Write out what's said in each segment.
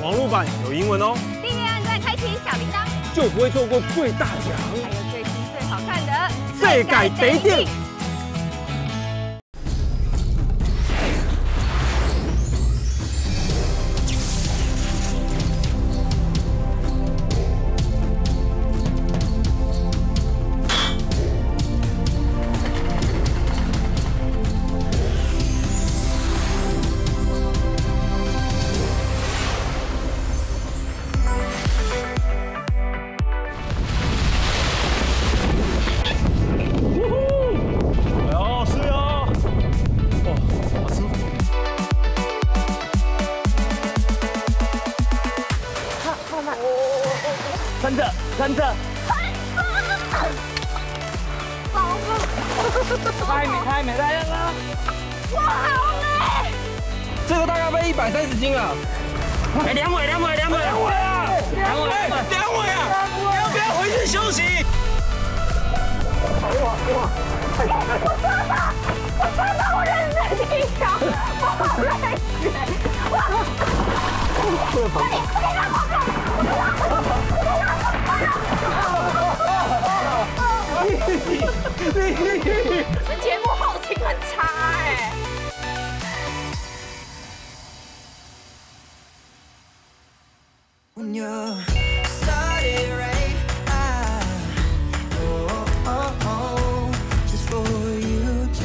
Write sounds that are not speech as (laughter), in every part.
网络版有英文哦。订阅按赞，开启小铃铛，就不会错过最大奖。还有最新最好看的世界第一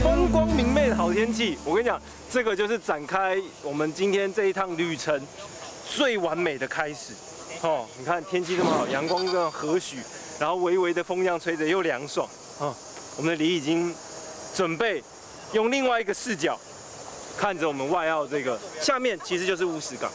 风光明媚的好天气，我跟你讲，这个就是展开我们今天这一趟旅程最完美的开始。哦，你看天气这么好，阳光这样和煦，然后微微的风这样吹着又凉爽。哦，我们的李已经准备用另外一个视角看着我们外澳这个下面，其实就是乌石港。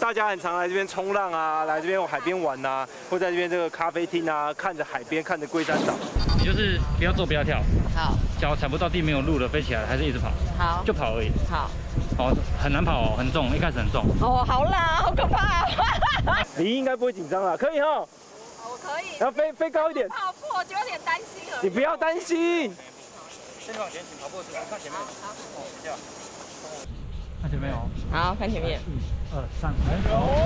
大家很常来这边冲浪啊，来这边海边玩啊，或在这边这个咖啡厅啊，看着海边，看着龟山岛。你就是不要坐，不要跳，好，脚踩不到地没有路了，飞起来还是一直跑，好，就跑而已。好。哦，很难跑哦，很重，一开始很重。哦，好啦，好可怕、(laughs) 你应该不会紧张啦，可以哈，我可以。然后飞飞高一点，跑步我就有点担心了。你不要担心。先往前，请跑步的时候看前面。好，这样。看前面哦。好看前面。二三，哎、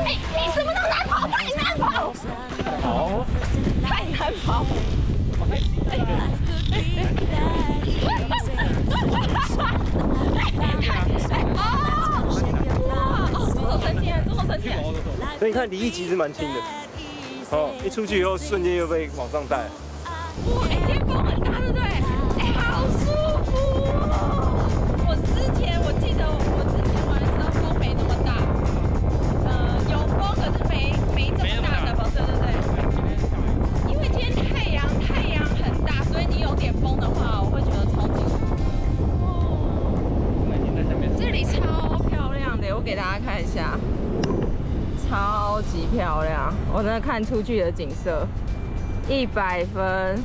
你什么都难跑，太难跑，好。太难跑。哇，这么神奇，这么神奇。所以你看李毅其实蛮轻的，哦，一出去以后瞬间又被往上带。哇，哎，今天风很大，看出去的景色，一百分。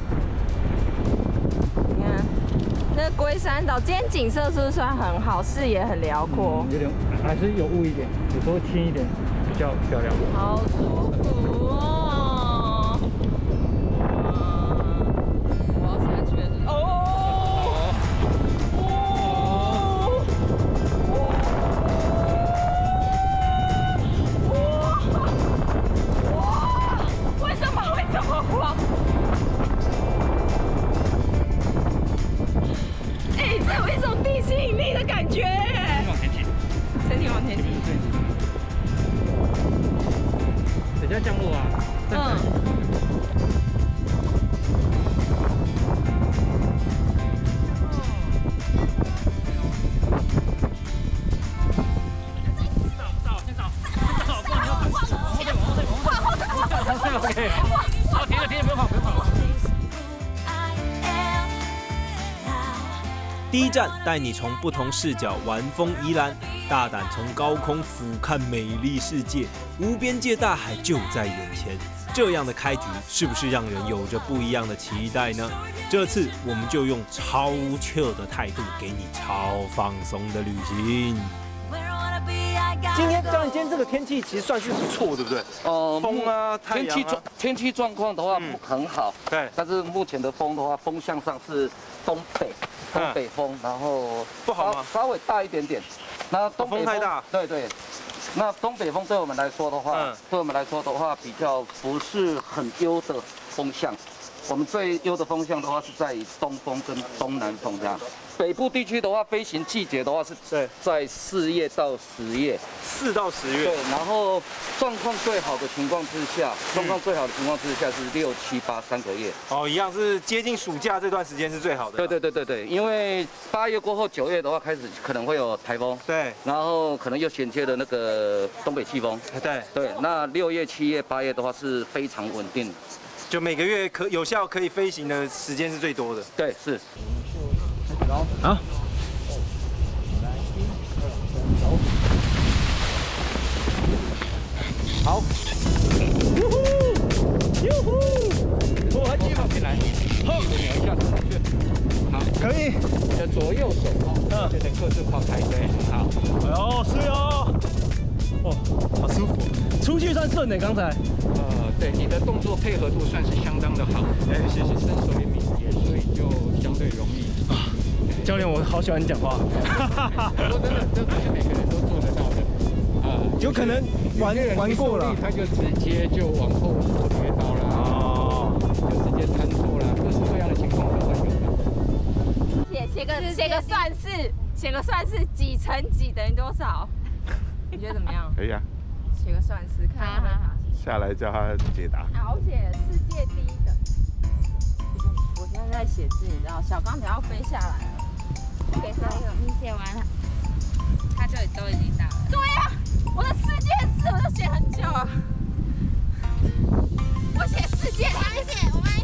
你看，那龟山岛今天景色是不是算很好？视野很辽阔，有点还是有雾一点，有时候轻一点比较漂亮。好舒服好，停了，停了，不用跑，不用跑。第一站带你从不同视角玩风宜兰，大胆从高空俯瞰美丽世界，无边界大海就在眼前。这样的开局是不是让人有着不一样的期待呢？这次我们就用超 chill 的态度，给你超放松的旅行。今天你今天这个天气其实算是不错，对不对？呃，风啊，太阳啊天气状，天气状况的话很好，对，但是目前的风的话，风向上是东北，东北风，然后不好吗稍稍微大一点点。那东北风太大对对，那东北风对我们来说的话，嗯对我们来说的话，比较不是很优的风向。我们最优的风向的话是在于东风跟东南风这样。北部地区的话，飞行季节的话是对，在四月到十月。四到十月对，，然后状况最好的情况之下，状况最好的情况之下是六七八三个月。哦，一样是接近暑假这段时间是最好的。对对对对对，因为八月过后九月的话开始可能会有台风，对然后可能又衔接了那个东北季风。对，对，那六月、七月、八月的话是非常稳定。就每个月可有效可以飞行的时间是最多的。对，是。好，好，哟呼，哟呼，我肩膀起来，后扭一下上去。好，可以，你的左右手哦，这边各自靠台阶。好，哎呦，是哦，哦，好舒服，出去算顺的，刚才，呃，对，你的动作配合度算是相当的好。哎谢谢。身手也敏捷，所以就相对容易。教练，我好喜欢你讲话，说真的，这不是每个人都做得到的。啊，有可能玩玩过了他就直接就往后缩跌倒了，哦，就直接瘫坐了，各式各样的情况都会有的。写写个写个算式，写个算式，几乘几等于多少？(laughs) 你觉得怎么样？可以啊，写个算式，看看看。下来叫他解答。好写世界第一等。我现在在写字，你知道，小钢条要飞下来了。给他一个，你写完了，他就都已经到了。对呀、我的世界字我都写很久了。我写世界，我们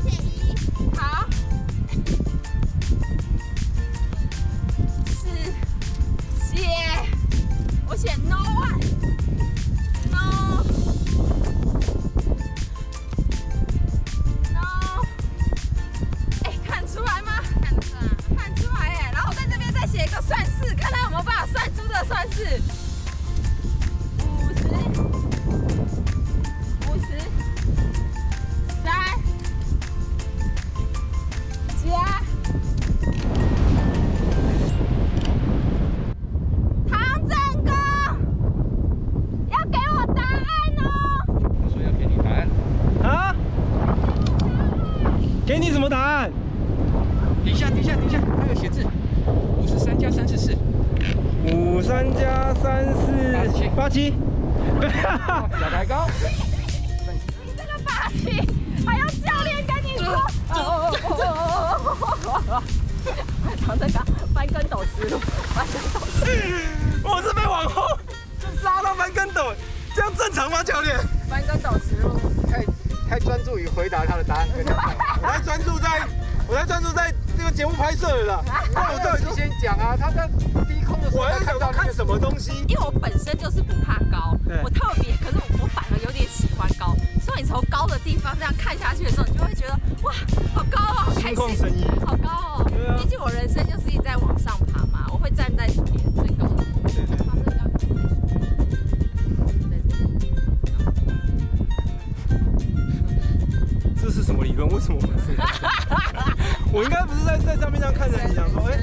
在在上面这样看着你，想说，哎、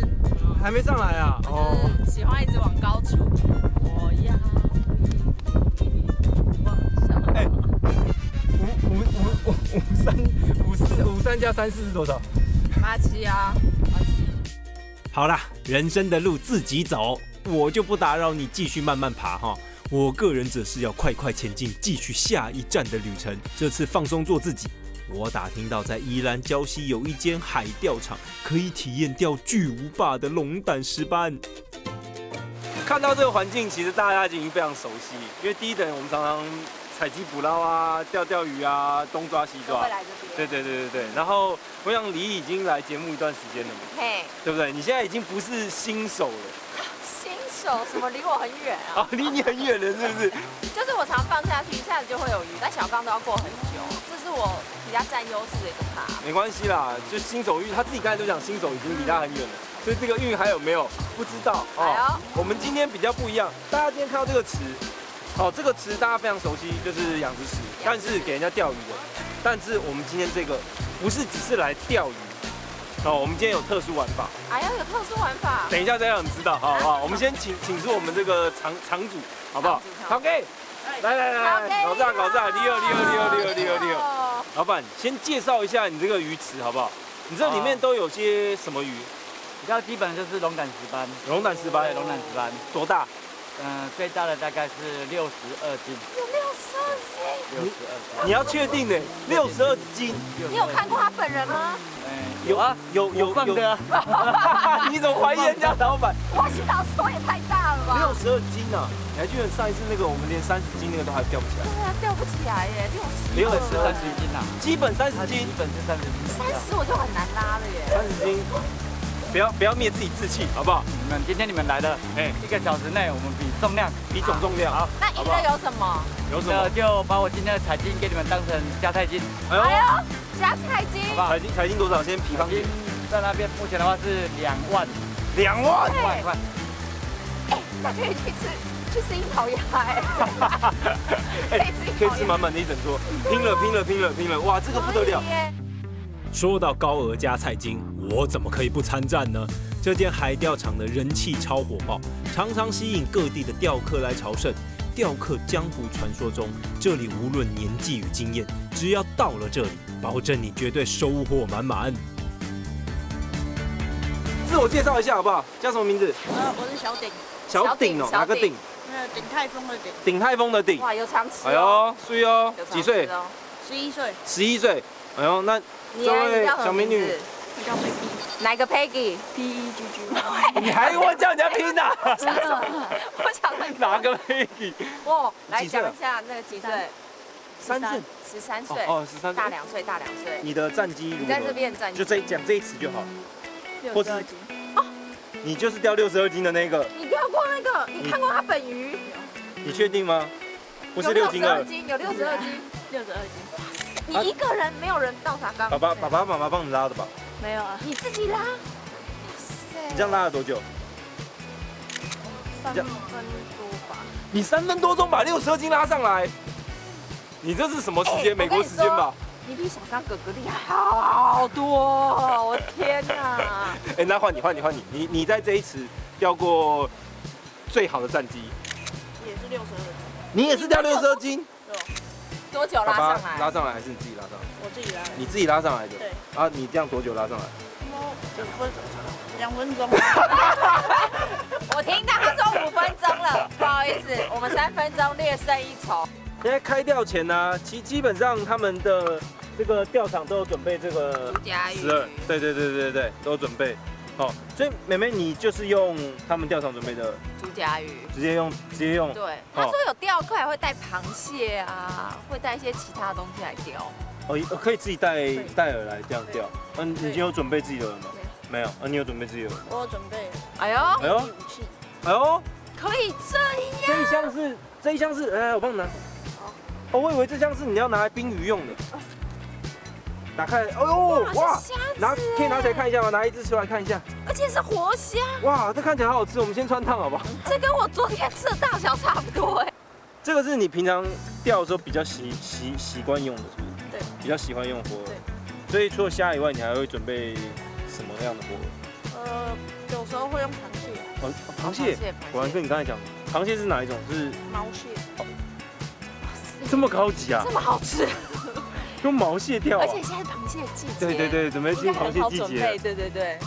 还没上来啊？哦，喜欢一直往高处，我要往上。哎五五五五五三五四五三加三四是多少？八七啊，八七。好啦，人生的路自己走，我就不打扰你，继续慢慢爬哈。我个人则是要快快前进，继续下一站的旅程。这次放松做自己。我打听到在宜兰礁溪有一间海钓场，可以体验钓巨无霸的龙胆石斑。看到这个环境，其实大家已经非常熟悉，因为第一等我们常常采集捕捞啊、钓钓鱼啊、东抓西抓都会。来这边。对对对对对。然后我想李已经来节目一段时间了嘛，嘿，对不对？你现在已经不是新手了什么离我很远啊？啊，离你很远了，是不是？就是我常放下去，一下子就会有鱼，但小缸都要过很久，这是我比较占优势的一个趴。没关系啦，就新手玉，他自己刚才都讲新手已经离他很远了，所以这个玉还有没有不知道哎我们今天比较不一样，大家今天看到这个词，好，这个词大家非常熟悉，就是养殖池，但是给人家钓鱼的。但是我们今天这个不是只是来钓鱼，哦，我们今天有特殊玩法，哎呀，有特殊玩法。等一下再让你知道，好不好？我们先请请出我们这个场场主，好不好？OK，来来来来，搞炸搞炸，厉害厉害厉害厉害厉害厉害！老板，先介绍一下你这个鱼池好不好？你这里面都有些什么鱼？比较基本的就是龙胆石斑，龙胆石斑对，龙胆石斑，多大？嗯，最大的大概是六十二斤，有六十二斤，六十二斤你要确定呢，六十二斤，斤。你有看过他本人吗？嗯，有啊，有有放的啊，(laughs) 你怎么怀疑人家老板？我，洗澡手也太大了吧！六十二斤啊！你还记得上一次那个我们连三十斤那个都还吊不起来，对啊，吊不起来耶，六十。六十三十斤呐，基本三十斤基，本是三十斤。三十我就很难拉了耶。三十斤，不要不要灭自己志气，好不好？你们今天你们来了，哎，一个小时内我们比重量，比总重量，好，那赢的有什么？有什么那？就把我今天的彩金给你们当成加菜金，哎呦，加菜金好不。好？财经财经多少？先平方彩金在那边目前的话是两万两万，万块，哎，那可以去吃去吃樱桃鸭哎。(laughs) 可以吃。可以吃满满的一整桌，拼了拼了拼了拼了！哇，这个不得了！耶说到高额加菜金，我怎么可以不参战呢？这间海钓场的人气超火爆，常常吸引各地的钓客来朝圣。钓客江湖传说中，这里无论年纪与经验，只要到了这里，保证你绝对收获满满。自我介绍一下好不好？叫什么名字？呃，我是小鼎，小鼎哦，哪个鼎？那鼎泰丰的鼎，鼎泰丰的鼎。哇，有常吃。哎，呦，岁哦几岁？十一岁，十一岁。哎呦，那你这位你叫小美女我叫 Peggy，P 哪个 Peggy？P E G G (laughs) 你还问叫人家拼呐？想什么？我想问哪个 Peggy？哇，来几岁啊讲一下那个几岁？三岁。十三岁，哦哦，十三岁大。两岁，大两岁。你的战绩如何？你在这边站，就这讲这一词就好。六十二斤，哦你就是钓六十二斤的那个，你钓过那个？你看过他本鱼？你确定吗？不是有六斤二。斤，有六十二斤。六十二斤，你一个人没有人到啥缸？爸爸爸爸妈妈帮你拉的吧？没有啊，你自己拉。哇塞你这样拉了多久？三分多吧，你三分多钟把六十二斤拉上来，你这是什么时哎间？美国时间吧？你比小刚哥哥厉害好多哦！我天哪！(laughs) 哎，那换你换你换你，你你在这一次掉过最好的战绩，也是六十二斤，你也是掉六十二斤？多久拉上来？拉上来还是你自己拉上来？我自己拉，你自己拉上来的。对。啊，你这样多久拉上来？两分两分钟，(laughs) 我听到他说五分钟了，不好意思，我们三分钟略胜一筹。现在开钓前呢、其基本上他们的这个钓场都有准备这个十二，对对对对对，都有准备。哦，所以妹妹你就是用他们钓场准备的，竹夹鱼。直接用直接用。对，他说有钓客还会带螃蟹啊，会带一些其他东西来钓。哦，呃可以自己带带饵来这样钓。嗯、你今天有准备自己的饵吗？没有。啊，你有准备自己的饵？我有准备哎呦，哎呦，哎呦，可以这样。这一箱是这一箱是，哎，我帮你拿。哦，我以为这箱是你要拿来冰鱼用的。打开，哎呦，哇，拿可以拿起来看一下吗？拿一只出来看一下。而且是活虾，哇，这看起来好好吃，我们先穿烫好不好？这跟我昨天吃的大小差不多哎。这个是你平常钓的时候比较习习习惯用的，是不是？对，比较喜欢用活饵对。所以除了虾以外，你还会准备什么样的活饵？呃，有时候会用螃蟹、哦，螃蟹。果然跟你刚才讲，螃蟹是哪一种？是毛蟹，这么高级啊这？么好吃，用毛蟹钓啊而？且现在螃蟹季节，对对对，准备进螃蟹很好准备。季节了。对对对，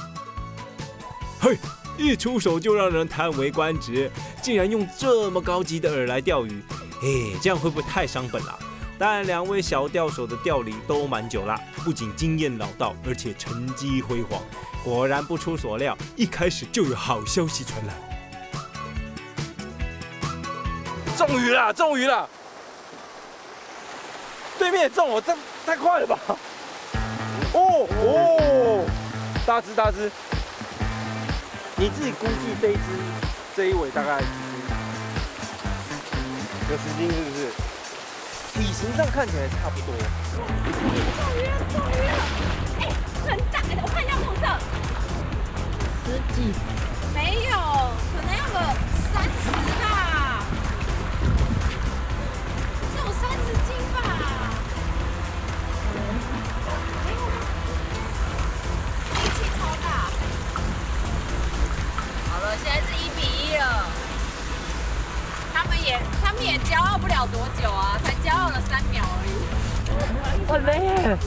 嘿，一出手就让人叹为观止，竟然用这么高级的饵来钓鱼，嘿，这样会不会太伤本了？但两位小钓手的钓龄都蛮久啦，不仅经验老道，而且成绩辉煌。果然不出所料，一开始就有好消息传来。中鱼啦，中鱼啦！对面也中我，这太快了吧！哦哦，大只大只。你自己估计这一只这一尾大概？有十斤是不是？体型上看起来差不多。中鱼了，中鱼了！哎，很大，我看一下目测，十几，没有，可能要个三十吧，只有三十斤吧。现在是一比一了，他们也他们也骄傲不了多久啊，才骄傲了三秒而已。我累，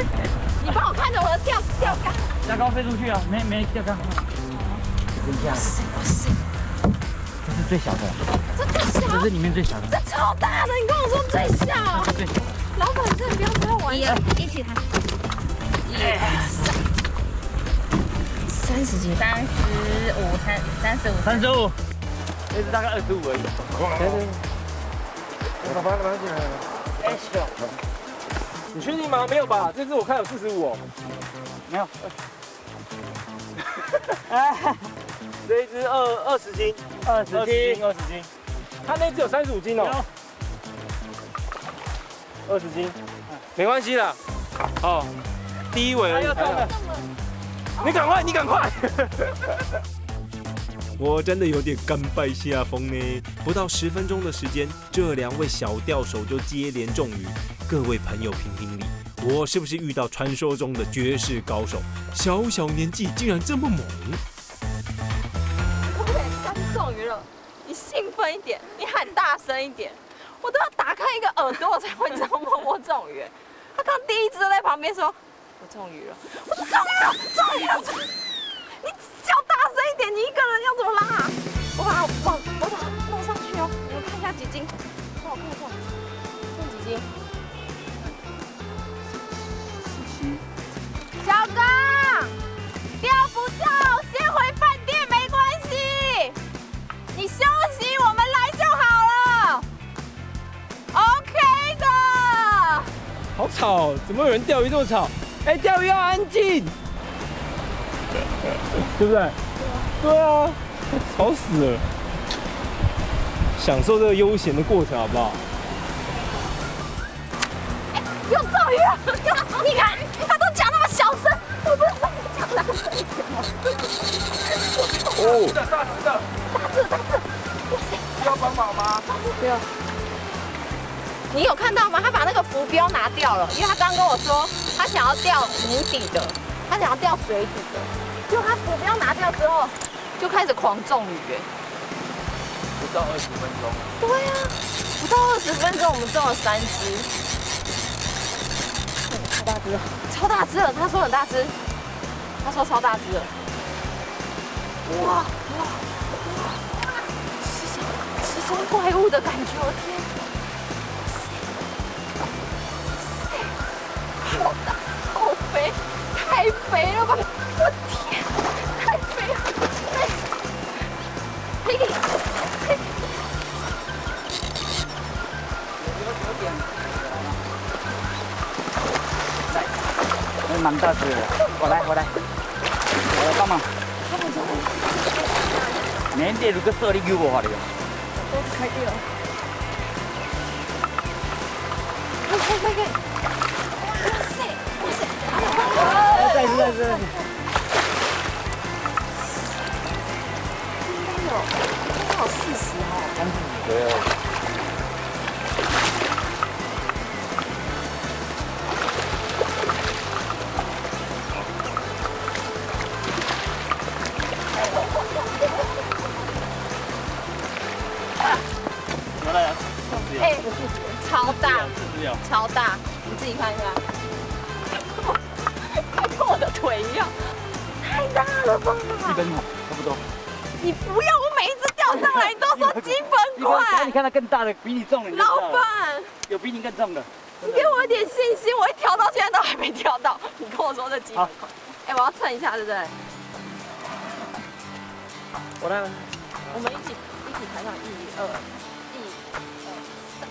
(laughs) 你帮我看着我的吊，吊杆，跳高飞出去啊，没没吊杆。我行不行，这是最小的，这最小，这是里面最小的，这超大的，你跟我说最小。老板，这里不要不我玩，一起他。三，十斤，三十五，三三十五，三十五，那只大概二十五。而已。我把它拿起来了。哎，小，你确定吗？没有吧？这只我看有四十五。哦。没有。哎，这一只二二十斤，二十斤，二十斤。它那只有三十五。斤哦。二十斤，没关系啦。哦，第一尾而已。你赶快，你赶快！(laughs) 我真的有点甘拜下风呢。不到十分钟的时间，这两位小钓手就接连中鱼。各位朋友评评理，我是不是遇到传说中的绝世高手？小小年纪竟然这么猛！可不可以刚中鱼了？你兴奋一点，你喊大声一点，我都要打开一个耳朵才会知道默默中鱼。他刚第一只在旁边说：“我中鱼了。”我说：“中鱼了，中鱼了！”你叫大声一点，你一个人要怎么拉、啊？我把它往，我把它弄上去哦。我看一下几斤？帮我看一下，这几斤？小刚，钓不到，先回饭店没关系，你休息，我们来就好了。OK 的。好吵，怎么有人钓鱼这么吵？哎，钓鱼要安静，(laughs) 对不对？对啊，(laughs) 吵死了。享受这个悠闲的过程，好不好？又中鱼了！你看，他都讲那么小声，我不是说你讲大声一点吗？哦，大只的，大字大只，哇塞！要帮忙吗？不要。你有看到吗？他把那个浮标拿掉了，因为他刚跟我说他想要钓湖底的，他想要钓水底的。结果他浮标拿掉之后，就开始狂中鱼。不到二十分钟。对啊，不到二十分钟，我们中了三只。超大只，超大只了！他说很大只，他说超大只了。哇哇哇！吃什么？吃什么怪物的感觉？我天！好大，好肥，太肥了吧！我天，太肥了！嘿，嘿，还蛮大只，我来，我来，我帮忙。缅甸如果设立给我好了。都开掉。再一次，再一次。应该有，应该有四十哦。对。我来，哎，超大，超大，你自己看一下，的腿一样，太大了吧？基本好，差不多。你不要，我每一只钓上来，你都说基本你看，款你。看它更大的，比你重的。老，板，有比你更重的。你给我一点信心，我一调到现在都还没调到，你跟我说这基本款。哎，我要称一下，对不对？我来，我们一起一起抬上一二一二三，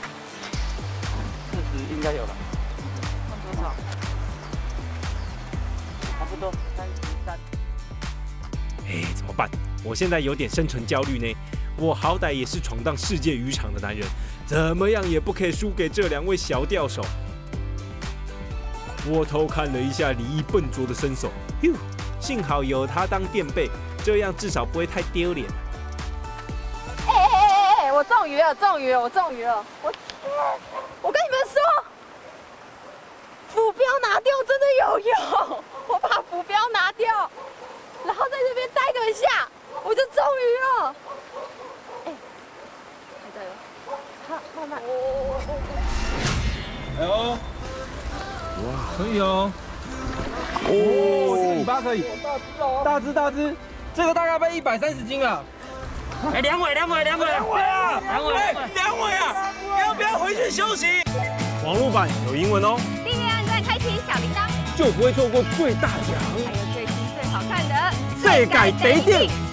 四十应该有了，差不多三十三。哎，怎么办？我现在有点生存焦虑呢。我好歹也是闯荡世界渔场的男人，怎么样也不可以输给这两位小钓手。我偷看了一下李毅笨拙的身手，哟，幸好有他当垫背，这样至少不会太丢脸。哎哎哎哎哎！我中鱼了，中鱼了，我中鱼了！我我跟你们说，浮标拿掉真的有用。我把浮标拿掉，然后在这边待个一下，我就中鱼了。哎，还在有，好，慢慢。哎呦，可以哦。哦，这个尾巴可以，大只大只，这个大概被一百三十斤了。哎，两尾，两尾，两尾，两尾啊，两尾，两尾啊！要不要回去休息？网络版有英文哦，订阅按赞，开启小铃铛，就不会错过最大奖。还有最新最好看的世界第一定。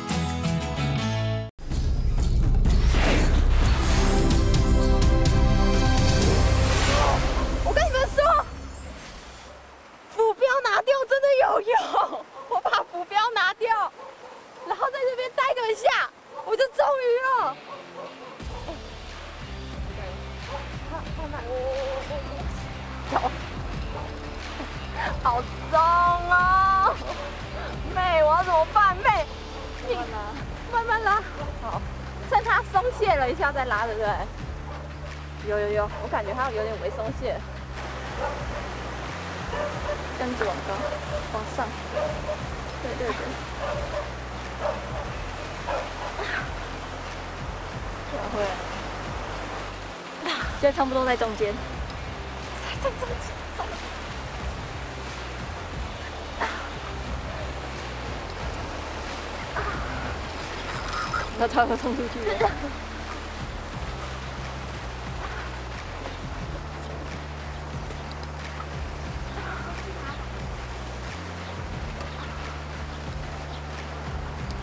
中间。在中间。他差点冲出去了。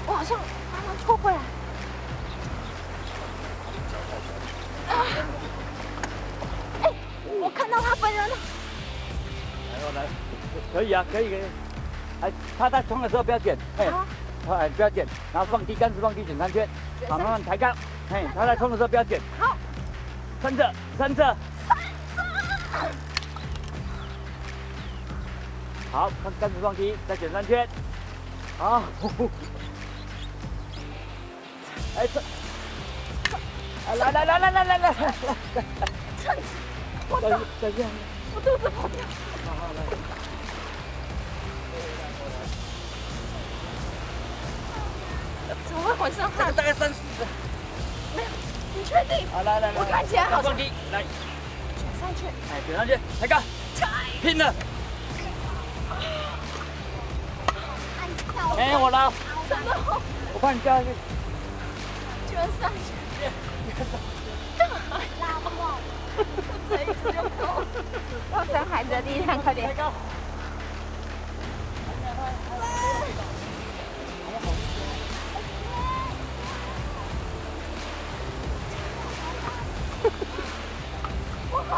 我好像把它拖回来。以啊，可以可以。哎，他在冲的时候不要卷，哎，哎不要卷，然后放低杆子放低卷三圈，好慢慢抬高，哎，他在冲的时候不要卷，好，撑着撑着，好，放杆子放低，再卷三圈，好，哎这，哎来来来来来来来。来，撑，我等等一下，我肚子跑掉。怎么会浑身汗？大概三十。没有，你确定？好，来来来，我看起来好像放低，来，卷上去。哎，卷上去，抬杠，拼了！哎，我拉，真的哦，我怕你掉下去。卷上去。拉不动，(laughs) 我这一次就够了。要生孩子的第一天，快点。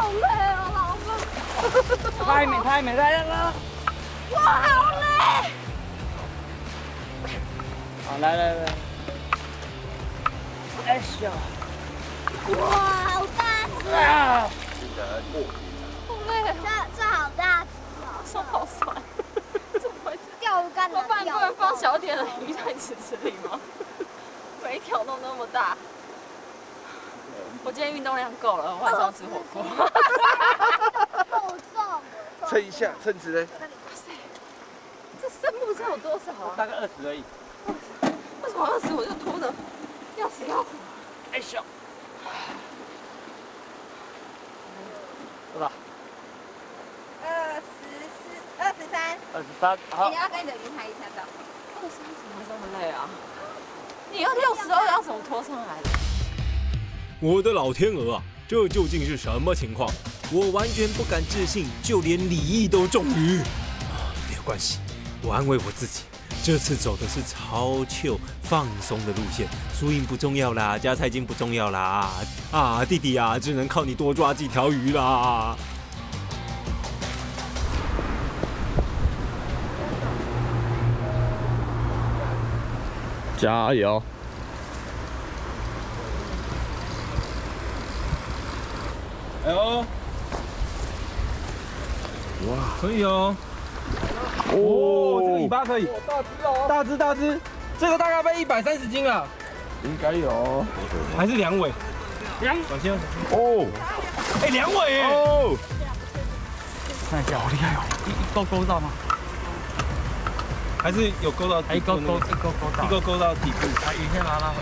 好累哦，老公。太美太美来了！我好累。好，来来来，哎呦，哇，好大只啊！好累。这这好大只啊，手好酸。怎么会钓鱼竿？老板不能放小点的鱼在池子里吗？每一条都那么大。我今天运动量够了，晚上吃火锅。够重。称一下，称值嘞。哇塞，这深度才有多少啊？大概二十而已。为什么二十我就拖的要死要活？哎呦，多少？二十四、二十三。二十三，好你。要跟你的云台一下到。二十三怎么这么累啊？你要六十二要怎么拖上来的？我的老天鹅啊，这究竟是什么情况？我完全不敢置信，就连李毅都中鱼。啊，没有关系，我安慰我自己，这次走的是超 chill 放松的路线，输赢不重要啦，加菜金不重要啦。啊，弟弟啊，只能靠你多抓几条鱼啦。加油！哎呦，哇，可以哦。哦，这个尾巴可以，大只哦，大只大只，这个大概被一百三十斤了，应该有。还是两尾？两小心哦，哦哎，两尾哎！哦，看一下，好厉害哦！勾勾到吗？还是有勾到底部那个，一勾勾到一勾勾到底部。来，鱼先拿拉回。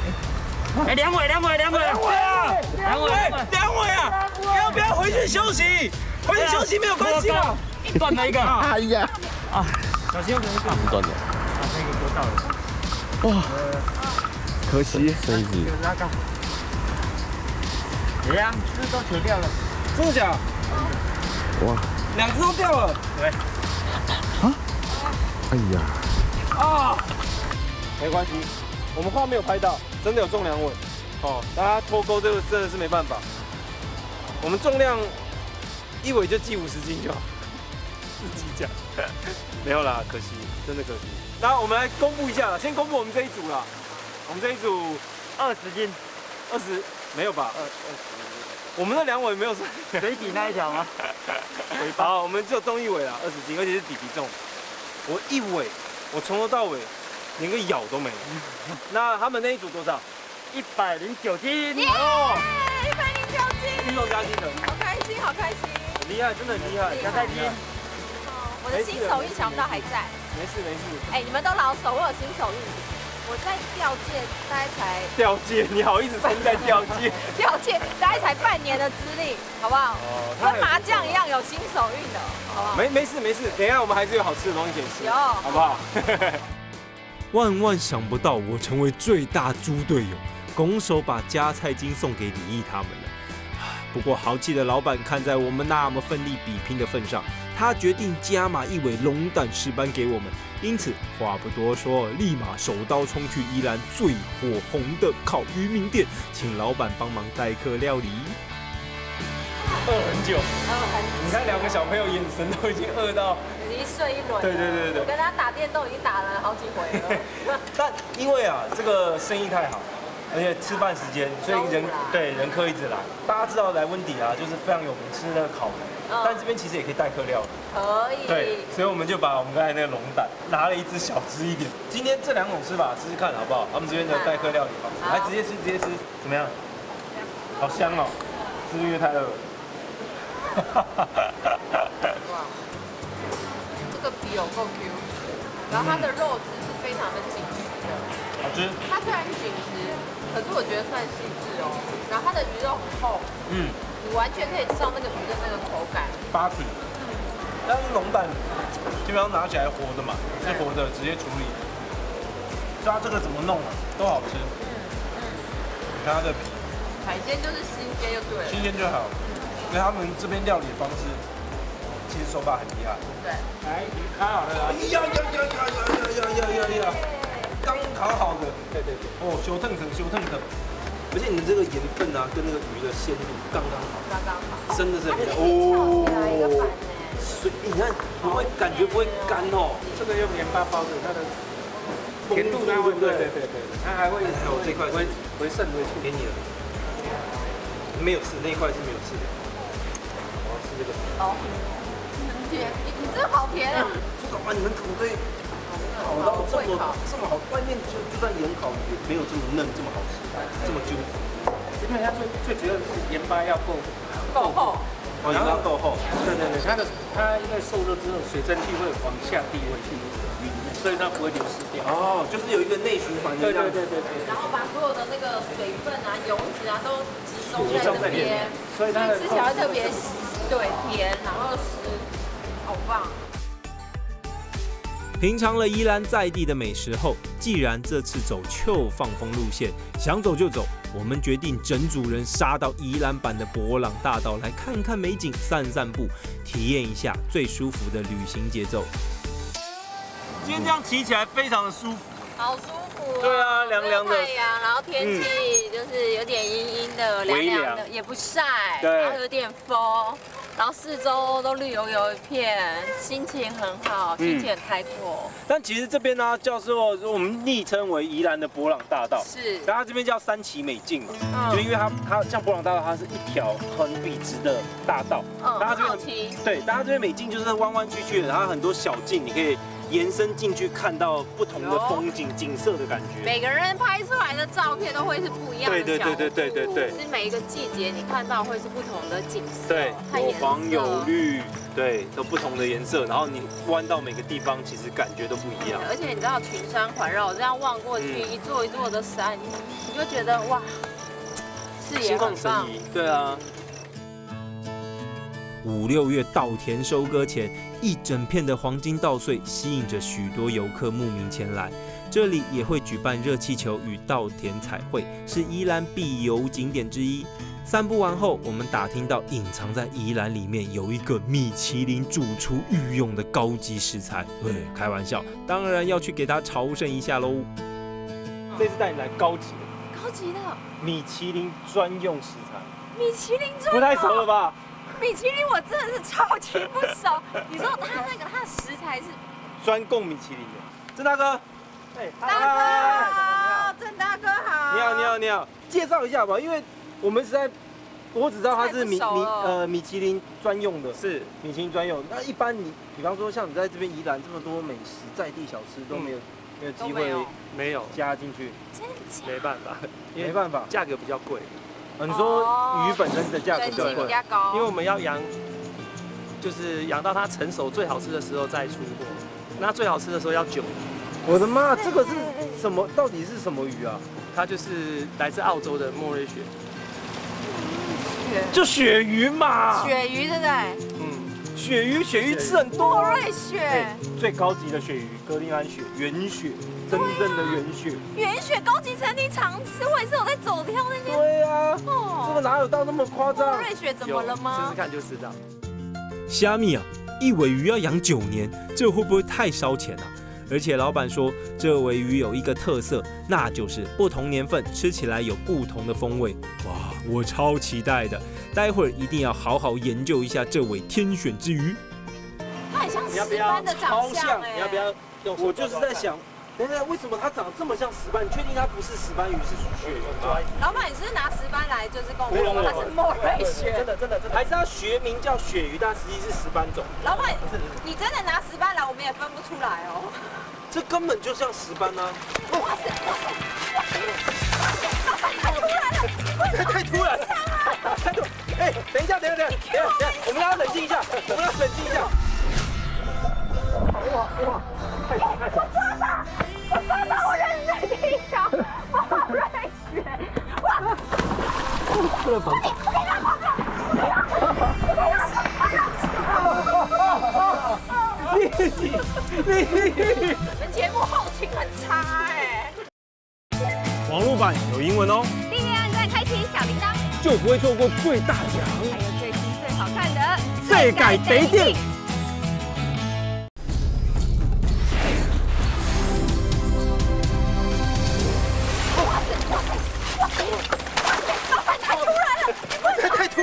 哎，两位，两位，两位，两位啊！两尾，哎，两位啊！要不要回去休息？回去休息没有关系啊。断了一个。哎呀，啊小心有可能断断了，啊，那个割到了。哇，可惜，这一只。两只都扯掉了。真的假的？哇，两只都掉了。对。哎呀，啊，没关系，我们话没有拍到，真的有重两尾。哦，大家脱钩这个真的是没办法。我们重量一尾就记五十斤就好，自己讲。(laughs) 没有啦，可惜，真的可惜。那我们来公布一下啦，先公布我们这一组啦。我们这一组二十斤，二十没有吧？二二十。我们那两尾没有水底那一条吗？尾巴。好，我们只有中一尾啦，二十斤，而且是底皮重。我一尾，我从头到尾连个咬都没有。那他们那一组多少？一百零九斤。耶！一百零九斤，运动加精的，好开心，好开心。很厉害，真的很厉害。加太斤。我的新手运想不到还在。没事没事。哎，你们都老手，我有新手运。我在钓界大概才钓界，你好意思称在钓界？(laughs) 钓界大概才半年的资历，好不好？哦，跟麻将一样有新手运的，好不好？没没事没事，等一下我们还是有好吃的东西可以吃，有，好不好？(laughs) 万万想不到，我成为最大猪队友，拱手把加菜金送给李毅他们了。不过豪气的老板看在我们那么奋力比拼的份上，他决定加码一尾龙胆石斑给我们。因此话不多说，立马手刀冲去宜兰最火红的烤鱼名店，请老板帮忙代客料理。(laughs) 饿很久，你看两个小朋友眼神都已经饿到一睡一轮。对对对对，我跟他打电动已经打了好几回了。(laughs) 但因为啊，这个生意太好。而且吃饭时间，所以人对人客一直来。大家知道来温迪啊，就是非常有名吃那个烤鱼，但这边其实也可以代客料理。可以。对，所以我们就把我们刚才那个龙胆拿了一只小只一点。今天这两种吃法试试看好不好？他们这边的代客料理方式，来直接吃直接吃，怎么样？好香哦，是不是因为太饿了？(laughs) 皮有够 Q，然后它的肉质是非常的紧实的。好吃。它虽然紧实。可是我觉得算细致哦，然后它的鱼肉很厚，嗯，你完全可以吃到那个鱼的那个口感。八体，但是龙胆基本上拿起来活的嘛，是活的，直接处理。抓这个怎么弄啊？都好吃。嗯嗯。你看它的皮。海鲜就是新鲜就对了。新鲜就好，因为他们这边料理的方式其实手法很厉害。对。来，开好了。哎呀呀呀呀呀呀呀呀呀！刚烤好的，对对对，哦，修腾腾，修腾腾，而且你们这个盐分啊，跟那个鱼的鲜度刚刚好，刚刚好，真的是哦，水，你看不会感觉不会干哦，这个用盐巴包的，它的甜度对不对？对对对，它还会还有这块回回渗回去。给你了，没有事那一块是没有事的，我要吃这个，哦，很甜，你你这好甜啊，这个把你们土堆。烤到这么这么好，外面就就算盐烤也没有这么嫩，这么好吃，这么 Q。因为它最最主要的是盐巴要够够厚，哦，盐巴够厚。对对对，它的它因为受热之后，水蒸气会往下滴回去所以它不会流失掉。哦，就是有一个内循环对对对对对。然后把所有的那个水分啊、油脂啊都集中在这边，所以它吃起来特别对甜，然后湿，好棒。品尝了宜兰在地的美食后，既然这次走秋放风路线，想走就走，我们决定整组人杀到宜兰版的博朗大道来看看美景、散散步，体验一下最舒服的旅行节奏。今天这样骑起来非常的舒服，好舒服。对啊，凉凉的太阳，然后天气就是有点阴阴的，凉凉的，也不晒，然后有点风。然后四周都绿油油一片，心情很好，心情很开阔。但其实这边呢，叫做我们昵称为宜兰的博朗大道，是。然后它这边叫三奇美境嘛，嗯就因为它它像博朗大道，它是一条很笔直的大道，嗯，好骑。对，大家这边美境就是弯弯曲曲的，然后很多小径，你可以。延伸进去看到不同的风景景色的感觉。每个人拍出来的照片都会是不一样的。对对对对对对对。是每一个季节你看到会是不同的景色。对，有黄有绿，对，都不同的颜色。然后你弯到每个地方，其实感觉都不一样。而且你知道群山环绕，这样望过去，一座一座的山，你就觉得哇，视野很棒。对啊。五六月稻田收割前，一整片的黄金稻穗吸引着许多游客慕名前来。这里也会举办热气球与稻田彩绘，是宜兰必游景点之一。散步完后，我们打听到隐藏在宜兰里面有一个米其林主厨御用的高级食材。嘿，开玩笑，当然要去给他朝圣一下喽。这次带你来高级的高级的米其林专用食材，米其林专不太熟了吧？米其林我真的是超级不熟。(laughs) 你说它那个它的食材是？专供米其林的。郑大哥，哎，大哥好，郑大哥好，你好，你好，你好，介绍一下吧，因为我们实在，我只知道它是米米呃米其林专用的，是。米其林专用。那一般你，比方说像你在这边宜兰这么多美食在地小吃都没有、没有机会没有，加进去，真假？没办法，没办法。价格比较贵，呃你说鱼本身的价格比比较贵，因为我们要养，就是养到它成熟最好吃的时候再出货。那最好吃的时候要九年，我的妈，这个是什么？到底是什么鱼啊？它就是来自澳洲的莫瑞雪。就鳕鱼嘛，鳕鱼对不对？嗯，鳕鱼，鳕鱼吃很多。瑞雪哎，最高级的鳕鱼，格林安鳕，原鳕，真正的原鳕。原雪高级餐厅常吃，我也是有在走跳那边。对啊，这哦个，哪有到那么夸莫张？瑞雪怎么了试吗试？看就知道。虾米啊，一尾鱼要养九年，这会不会太烧钱啊？而且老板说，这尾鱼有一个特色，那就是不同年份吃起来有不同的风味。哇，我超期待的，待会儿一定要好好研究一下这尾天选之鱼。它很像石斑的长相哎。你要不要用我就是在想，等等，为什么它长得这么像石斑？你确定它不是石斑鱼，是雪鱼吗？老板，你是拿石斑来就是跟我们说它是莫瑞雪真？的真的真的，还是它学名叫鳕鱼，但实际是石斑种。老板，你真的拿石斑来，我们也分不出来哦。这根本就像石斑啊！哇塞哇塞哇塞！(laughs) 太突然了，太突然了，太突！哎，等一下，等一下，等一下，等一下，等，我们要冷静一下，我们要冷静一下。我抓到我人生第一条莫瑞雪！哇！你们节目后勤很差哎。网络版有英文哦，订阅按赞，开启小铃铛，就不会错过最大奖。还有最新最好看的最改得定。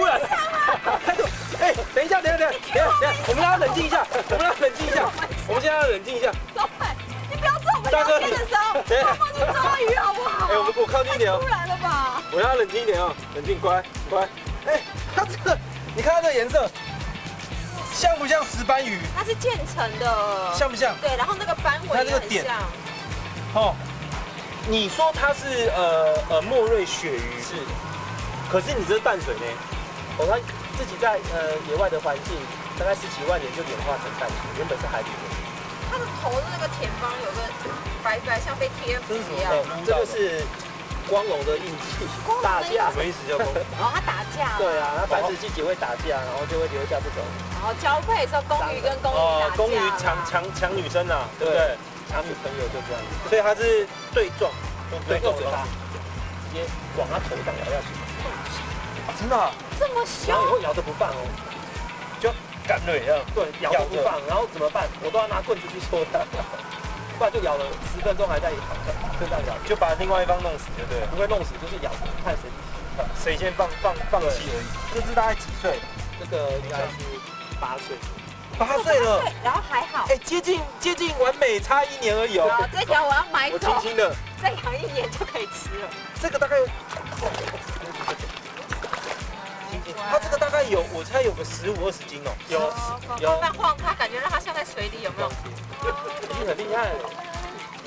突然了，太突！哎，等一下，等一下，等一下，等一下，等一下，我们要冷静一下，我们要冷静一下，我们现在要冷静一下。老板，你不要在我们聊天的时候等一下默默去抓鱼好不好？哎，我们我靠近一点哦突。然了吧？我要冷静一点啊，冷静，乖乖。哎，它这个，你看它的颜色，像不像石斑鱼？它是渐层的，像不像？对，然后那个斑它纹这个点也很像。哦，你说它是呃呃莫瑞鳕鱼是，可是你这是淡水呢？哦，它自己在呃野外的环境，大概十几万年就演化成淡水，原本是海里的。它的头的那个前方有个白白，像被贴符一样。哦，这个是光荣的印记，打架什么意思叫公？哦，它打架。对啊，它繁殖季节会打架，然后就会留下这种。然后交配的时候，公鱼跟公鱼打架。哦公鱼抢抢抢女生啊，对不对？抢女朋友就这样子，所以它是对撞，用对对撞嘴巴。直接往它头上咬下去，真的啊，这么小，然后以后咬着不放哦。就干蕊这样。对，咬着不放，然后怎么办？我都要拿棍子去戳它，(laughs) 不然就咬了十分钟还在就这样咬，就把另外一方弄死，就对了。不会弄死，就是咬看谁谁先放放放弃而已。这只大概几岁？这个应该是八岁，八岁了，然后还好。哎，接近接近完美，差一年而已这条我要买我走轻，轻的，再养一年就可以吃了。这个大概，它这个大概有，我猜有个十五二十斤哦。有有慢慢晃它，感觉让它像在水里，有没有？已经很厉害了，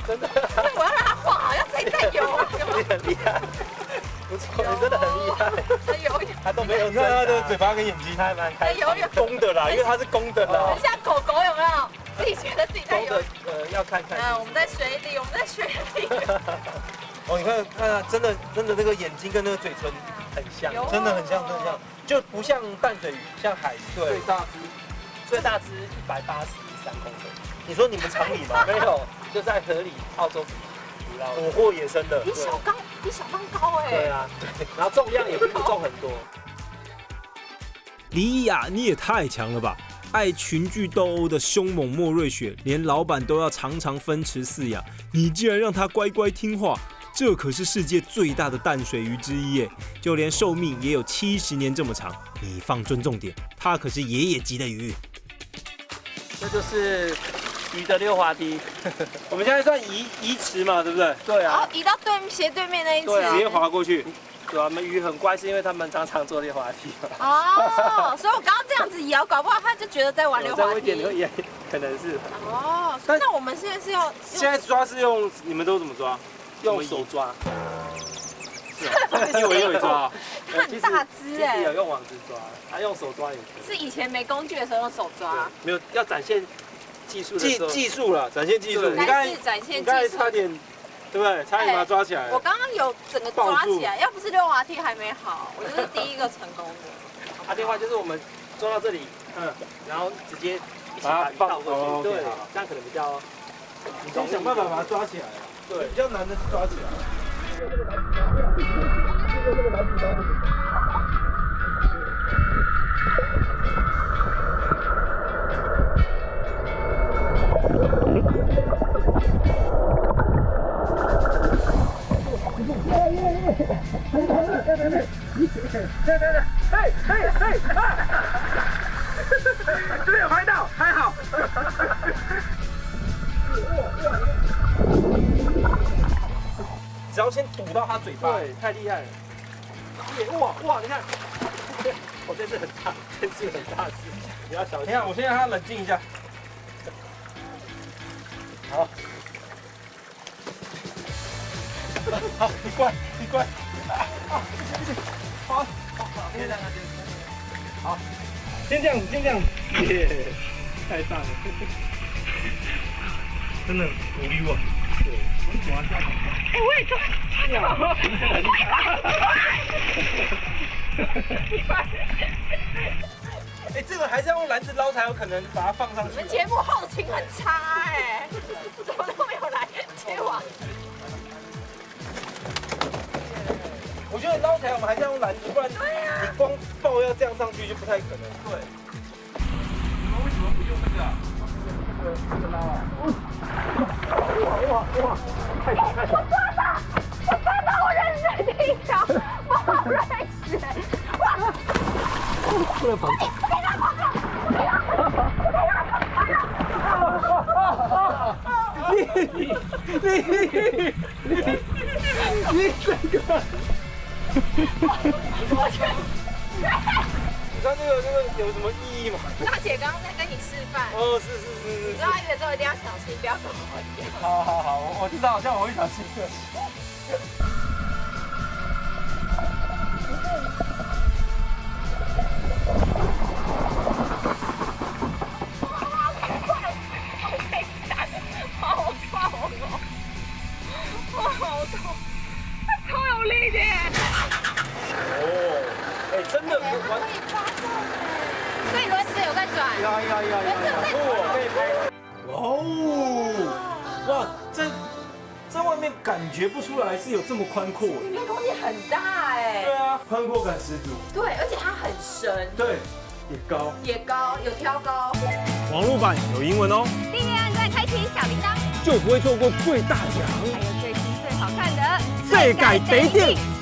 真的，对，我要让它晃，好像自己在游，有没有？你很厉害，不错，你真的很厉害，它游泳，他都没有你看它的嘴嘴巴跟眼睛，他还蛮开心，在游泳，公的啦，因为它是公的啦很。像狗狗，有没有？自己觉得自己在公的游。呃要看看，嗯，我们在水里，我们在水里。(laughs) 哦，你看看它，真的真的那个眼睛跟那个嘴唇很像，有真的很像，真的很像。就不像淡水鱼，像海鱼，最大只最大只一百八十三公分，你说你们厂里吗？(laughs) 没有，就在河里澳洲捕捞的。捕获野生的，比小刚比小刚高哎、对啊，然后重量也不重很多。李雅，你也太强了吧！爱群聚斗殴的凶猛莫瑞雪，连老板都要常常分池饲养，你竟然让它乖乖听话，这可是世界最大的淡水鱼之一耶！就连寿命也有七十年这么长，你放尊重点，它可是爷爷级的鱼。这就是鱼的溜滑梯。(laughs) 我们现在算移移池嘛，对不对？对啊然后，移到对斜对面那一只。对啊直接滑过去。对啊，我们鱼很乖，是因为他们常常坐溜滑梯。哦，(laughs) 所以我刚刚这样子摇，搞不好他就觉得在玩溜滑再会一点，梯。也可能是哦，那我们现在是要现在抓是用，你们都怎么抓？用手抓。你以为有抓？(laughs) 它很大只哎、有用网子抓，他用手抓也可以。是以前没工具的时候用手抓。没有要展现技术技，技术了，展现技术。对你刚才是展现你刚才技术差点，对不对？差点把它抓起来了。我刚刚有整个抓起来，要不是溜滑梯还没好，我就是第一个成功的。(laughs) 啊，另外就是我们抓到这里，嗯，然后直接一起把它放倒过哦去对好，这样可能比较你先想办法把它抓起来。对，比较难的是抓起来。这边有拍到，还好只要先堵到他嘴巴。对，太厉害了。哇哇，你看，(laughs) 我这次很大，这次很大只，你要小心。你看，我先让它冷静一下。好，(laughs) 好，你乖，你乖。啊，不行不行，好，好，先这样，先好，先这样子，先这样子。耶，(laughs) 太棒了，真的鼓励我。对，我喜欢这样。哎，我也抓，(laughs) 哎，这个还是要用篮子捞才有可能把它放上去你们。节目后勤很差哎、怎么都没有来接我。我觉得捞起来我们还是要用篮子，不然你光抱要这样上去就不太可能。对。哇哇哇！太小太小。我抓到我认识的一条莫瑞雪，哇！不能防止。你你你你这个！我去，你知道这个这个有什么意义吗？大姐刚刚在跟你示范，哦，是是是是是。抓鱼的时候一定要小心，不要跟我一样。好好好，我我知道，这样我会小心的。感觉不出来是有这么宽阔。里面空间很大哎。对啊，宽阔感十足。对，而且它很深，对，也高。也高，有挑高。网络版有英文哦，订阅、按赞、开启小铃铛，就不会错过最大奖。还有最新最好看的最改贼定。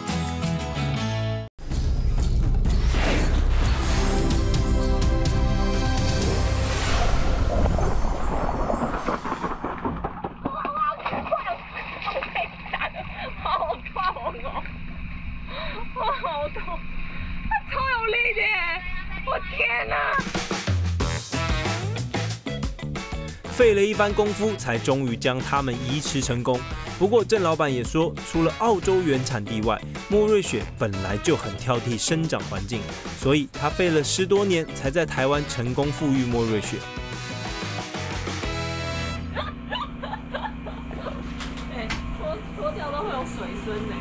一番功夫，才终于将它们移植成功。不过郑老板也说，除了澳洲原产地外，莫瑞雪本来就很挑剔生长环境，所以他费了十多年才在台湾成功富裕莫瑞雪。哎，脱脱掉都会有水声呢，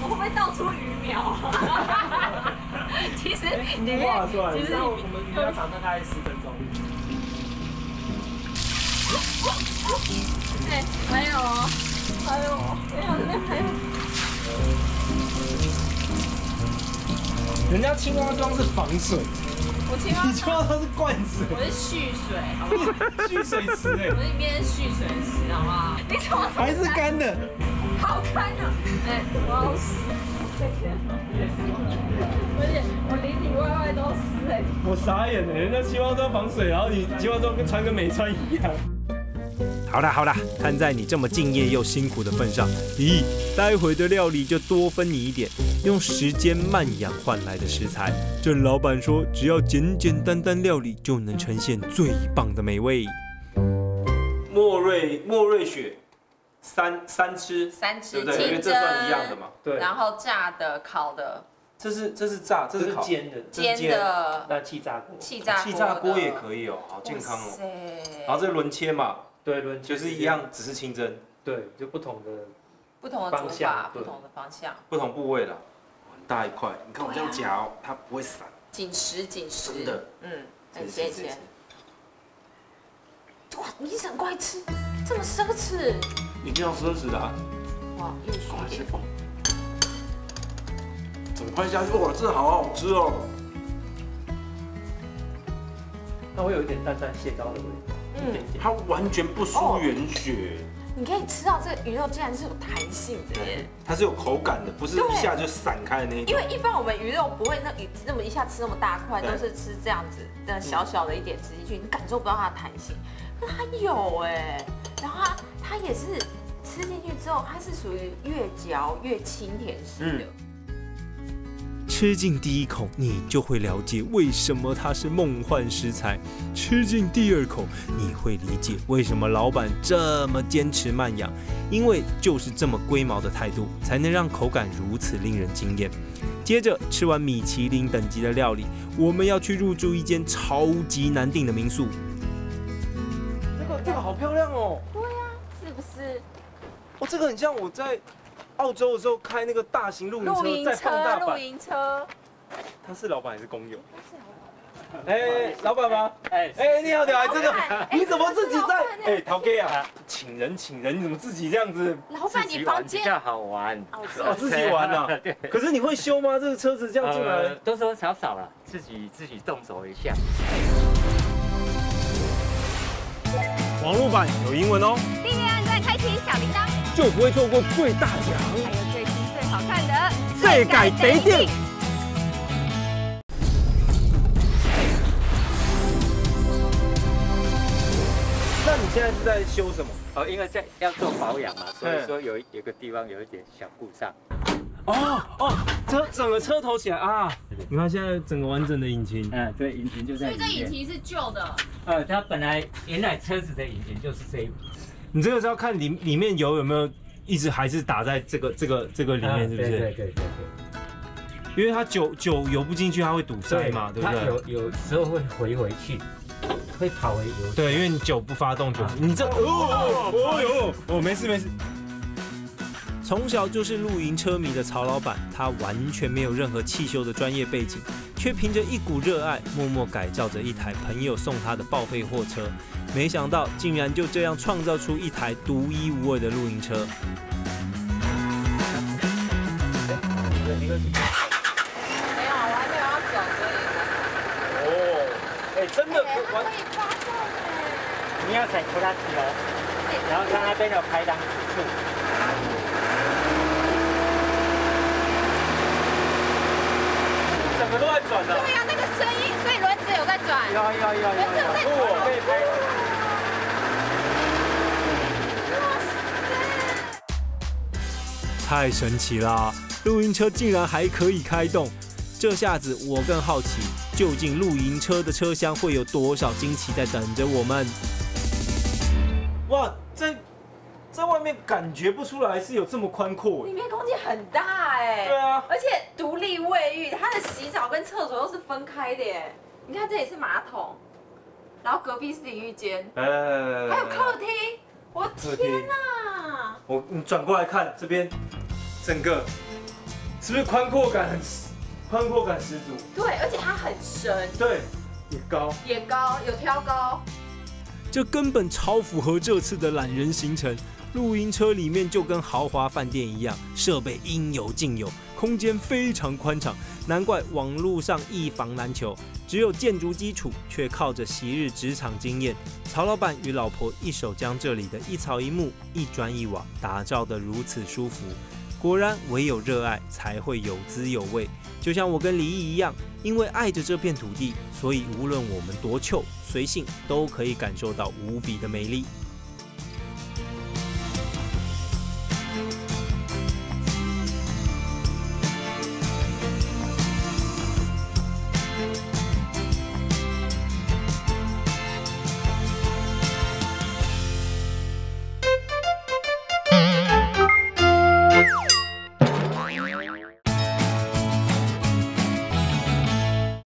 我会不会倒出鱼苗？里面画出来，其实我们鱼苗长大概十青蛙装是防水，我青蛙你青蛙装是灌水，我是蓄水，好不好？蓄水池哎我，里面是蓄水池，好不好？你怎么还是干的。好看的？哎，我要死！而且我里里外外都湿哎。我傻眼了，人家青蛙装防水，然后你青蛙装跟穿跟没穿一样。好啦好啦，看在你这么敬业又辛苦的份上，咦，待会的料理就多分你一点，用时间慢养换来的食材。郑老板说，只要简简单单料理就能呈现最棒的美味。莫瑞莫瑞雪，三三吃，三吃对不对？因为清这算一样的嘛。，对，然后炸的、烤的、这是这是炸，这是煎的，煎的、那气炸锅，气炸气炸锅也，可以哦，好健康哦。然后这轮切嘛，对，轮就是一样，只是清蒸，对，就不同的。不同的煮方向法，不同的方向，不同部位啦，很大一块。你看我这样夹哦，它不会散。紧实紧实，真的，嗯，这很谢谢。是这是。哇，你一整块吃，这么奢侈，一定要奢侈的啊！哇，又爽又整块下去，哇，真的好好吃哦。那会有一点淡淡蟹膏的味道，一点点。它完全不输原血，你可以吃到这个鱼肉竟然是有弹性的耶。它是有口感的，不是一下就散开的那一种。因为一般我们鱼肉不会那鱼那么一下吃那么大块，都是吃这样子的小小的一点吃进去，你感受不到它的弹性。那它有哎，然后它它也是吃进去之后，它是属于越嚼越清甜式的。吃进第一口，你就会了解为什么它是梦幻食材；吃进第二口，你会理解为什么老板这么坚持慢养。因为就是这么龟毛的态度，才能让口感如此令人惊艳。接着吃完米其林等级的料理，我们要去入住一间超级难订的民宿。这个这个好漂亮哦，对啊，是不是？哦，这个很像我在澳洲的时候开那个大型露营车，在露营车放大，版。露营车。他是老板还是工友？哎，老板吗？哎哎，你好，你好，真的，你怎么自己在？哎，陶哥啊，请人请人，你怎么自己这样子？老板，你房间较好玩。哦，自己玩呐？(laughs) 对。可是你会修吗？这个车子这样进来呃，，多多少少了，自己自己动手一下。网络版有英文哦，订阅按赞，开启小铃铛，就不会错过最大奖。还有最新最好看的最改得定。那你现在是在修什么？哦，因为在要做保养嘛，所以说有有个地方有一点小故障。哦哦，车整个车头起来啊！你看现在整个完整的引擎，嗯，对，引擎就在这引。擎是旧的，呃，它本来原来车子的引擎就是这一部。你这个是要看里里面油有没有一直还是打在这个这个这个里面，是不是？对对对对因为它酒酒油不进去，它会堵塞嘛，对不它对？有有时候会回回去，会跑回油。对，因为你酒不发动酒，你这哦哦哟，哦没事没事。从小就是露营车迷的曹老板，他完全没有任何汽修的专业背景，却凭着一股热爱，默默改造着一台朋友送他的报废货车。没想到，竟然就这样创造出一台独一无二的露营车。没有，我还没有要走，所以哦，哎，真的可以发动哎。你要踩拖拉机哦，然后它那边有排档指数。整个都在转的。对呀，那个声音，所以轮子有在转。有有有有轮子有在转。可以拍。太神奇啦！露营车竟然还可以开动，这下子我更好奇，究竟露营车的车厢会有多少惊奇在等着我们？哇，在在外面感觉不出来是有这么宽阔里。面空间很大哎。对啊而且独立卫浴，它的洗澡跟厕所都是分开的耶。你看这里是马桶，然后隔壁是淋浴间，哎，还有客厅。我天哪！我你转过来看这边，整个是不是宽阔感很宽阔感十足。对，而且它很深，对，也高。也高，有挑高。这根本超符合这次的懒人行程。露营车里面就跟豪华饭店一样，设备应有尽有，空间非常宽敞，难怪网络上一房难求。只有建筑基础，却靠着昔日职场经验，曹老板与老婆一手将这里的一草一木、一砖一瓦打造得如此舒服。果然，唯有热爱才会有滋有味。就像我跟李毅一样，因为爱着这片土地，所以无论我们多糗随性，都可以感受到无比的美丽。